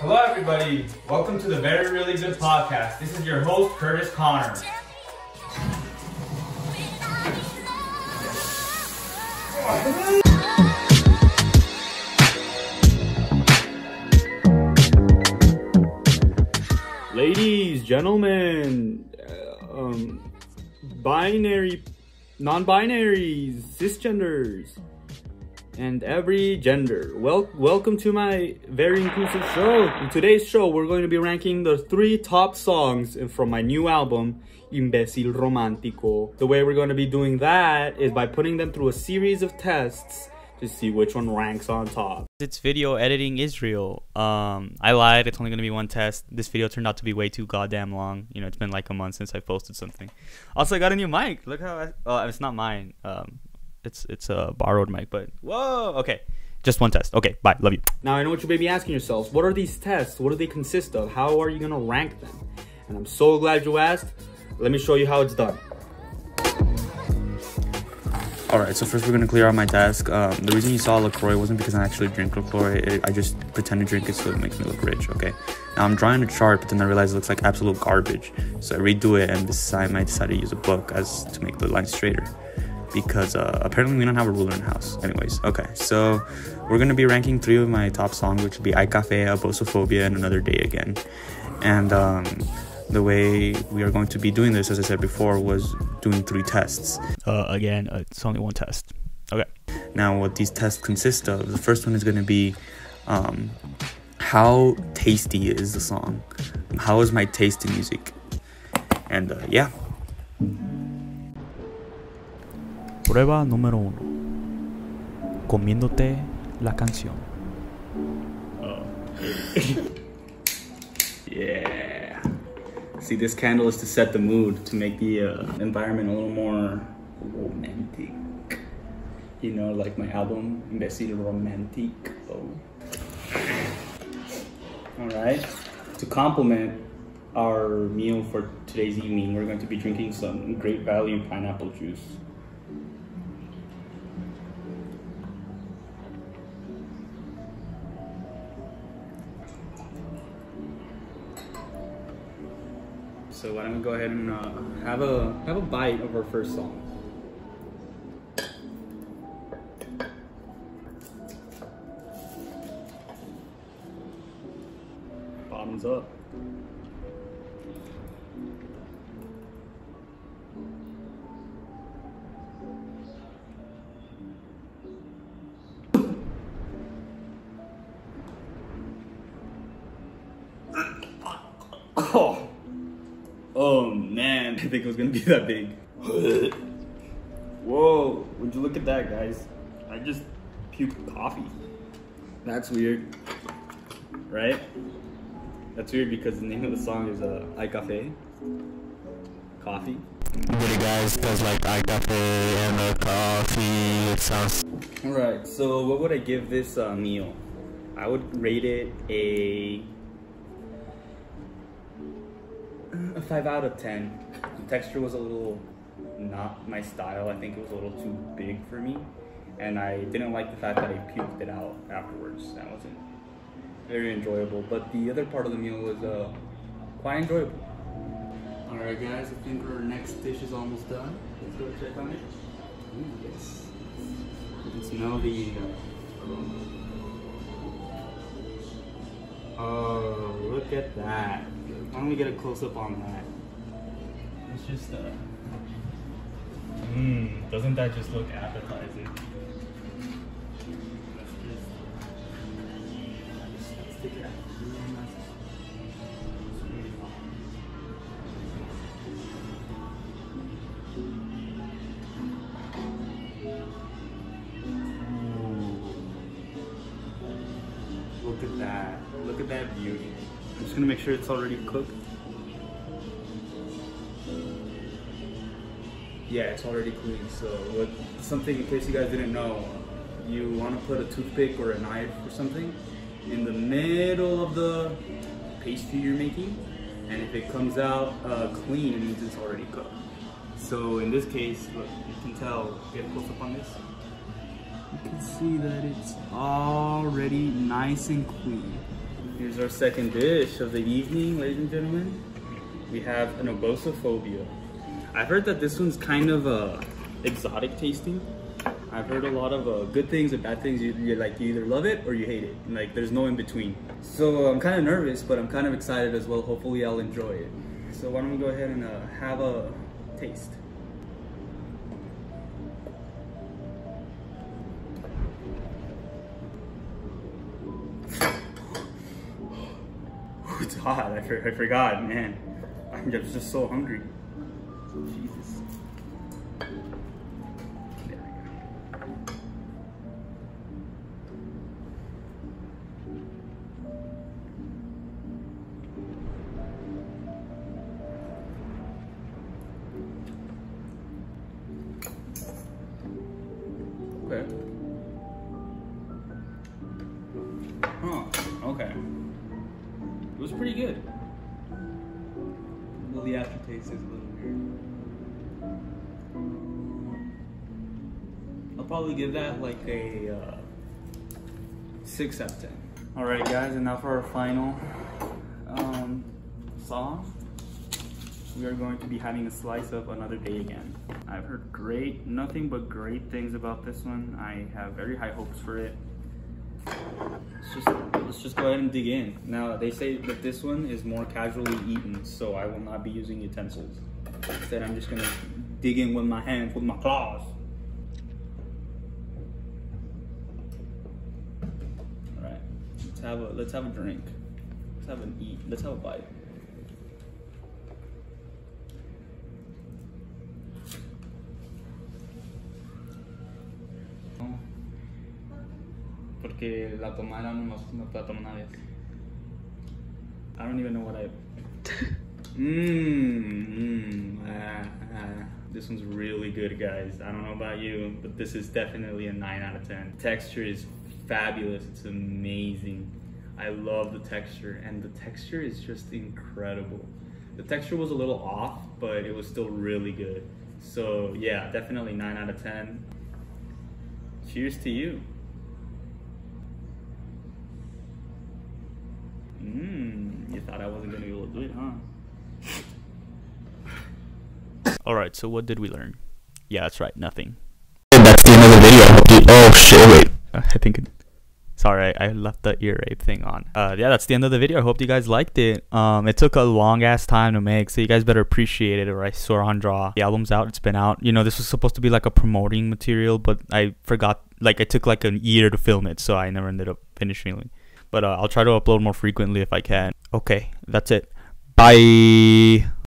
Hello, everybody. Welcome to the Very Really Good Podcast. This is your host, Curtis Connor. Ladies, gentlemen, uh, um, binary, non-binaries, cisgenders, and every gender. Well, welcome to my very inclusive show. In today's show, we're going to be ranking the three top songs from my new album, Imbécil Romántico. The way we're going to be doing that is by putting them through a series of tests to see which one ranks on top. It's video editing Israel. Um, I lied. It's only gonna be one test. This video turned out to be way too goddamn long. You know, it's been like a month since I posted something. Also, I got a new mic. Look how I, it's not mine. Um, it's it's a borrowed mic, but whoa. Okay, just one test. Okay, bye. Love you. Now I know what you may be asking yourselves. What are these tests? What do they consist of? How are you gonna rank them? And I'm so glad you asked. Let me show you how it's done. Alright, so first we're gonna clear out my desk. Um, the reason you saw LaCroix wasn't because I actually drink LaCroix, it, I just pretend to drink it so it makes me look rich, okay? Now I'm drawing a chart, but then I realized it looks like absolute garbage. So I redo it, and this time I decided to use a book as to make the lines straighter. Because uh, apparently we don't have a ruler in the house. Anyways, okay, so we're gonna be ranking three of my top songs, which would be Ay Café, Abosophobia, and Another Day Again. And um, the way we are going to be doing this, as I said before, was doing three tests. Uh, again, uh, it's only one test. Okay. Now, what these tests consist of, the first one is going to be um, how tasty is the song? How is my taste in music? And uh, yeah. Prueba número uno. Comiéndote la canción. Yeah. See, this candle is to set the mood, to make the uh, environment a little more romantic. You know, like my album, Imbécil Romántico. Alright. To complement our meal for today's evening, we're going to be drinking some Great Value pineapple juice. So why don't we go ahead and uh, have a have a bite of our first song. Bottoms up. Oh. Oh man, I think it was gonna be that big. Whoa, would you look at that, guys? I just puked coffee. That's weird, right? That's weird because the name of the song is uh, Ay Café, coffee. What guys does like Ay Café and the coffee? It sounds. All right, so what would I give this uh, meal? I would rate it a a five out of ten. The texture was a little not my style. I think it was a little too big for me, and I didn't like the fact that I puked it out afterwards. That wasn't very enjoyable. But the other part of the meal was uh, quite enjoyable. All right, guys. I think our next dish is almost done. Let's go check on it. Ooh, yes. You can smell the uh, aroma. Oh, look at that. Why don't we get a close up on that? It's just, uh. Mmm, doesn't that just look appetizing? Let's just. let's I'm just gonna make sure it's already cooked. Yeah, it's already clean. So, what, something in case you guys didn't know, you want to put a toothpick or a knife or something in the middle of the pastry you're making, and if it comes out uh, clean, it means it's already cooked. So in this case, look, you can tell. Get close up on this. You can see that it's already nice and clean. Here's our second dish of the evening, ladies and gentlemen. We have an obosophobia. I've heard that this one's kind of uh, exotic tasting. I've heard a lot of uh, good things and bad things. You, you like you either love it or you hate it. Like there's no in between. So I'm kind of nervous, but I'm kind of excited as well. Hopefully I'll enjoy it. So why don't we go ahead and uh, have a taste. I, for, I forgot, man. I'm just, just so hungry. Jesus. Okay. Was pretty good. Well, the aftertaste is a little weird. I'll probably give that like a uh, 6 out of 10. Alright guys, and now for our final um, sauce. We are going to be having a slice of another day again. I've heard great, nothing but great things about this one. I have very high hopes for it. Let's just let's just go ahead and dig in. Now they say that this one is more casually eaten, so I will not be using utensils. Instead, I'm just gonna dig in with my hands, with my claws. All right, let's have a let's have a drink. Let's have an eat. Let's have a bite. Porque la tomara nomás me la una vez. I don't even know what I. Mmm. Mm, ah, ah. This one's really good, guys. I don't know about you, but this is definitely a 9 out of 10. Texture is fabulous. It's amazing. I love the texture, and the texture is just incredible. The texture was a little off, but it was still really good. So, yeah, definitely 9 out of 10. Cheers to you. Mmm, you thought I wasn't gonna be able to do it, huh? All right. So what did we learn? Yeah, that's right. Nothing. That's the end of the video. I you- Oh shit! Wait. I think. It, sorry, I, I left the ear rape thing on. Uh, yeah, that's the end of the video. I hope you guys liked it. Um, it took a long ass time to make, so you guys better appreciate it, or I swear on draw. The album's out. It's been out. You know, this was supposed to be like a promoting material, but I forgot. Like, it took like a year to film it, so I never ended up finishing it. But uh, I'll try to upload more frequently if I can. Okay, that's it. Bye.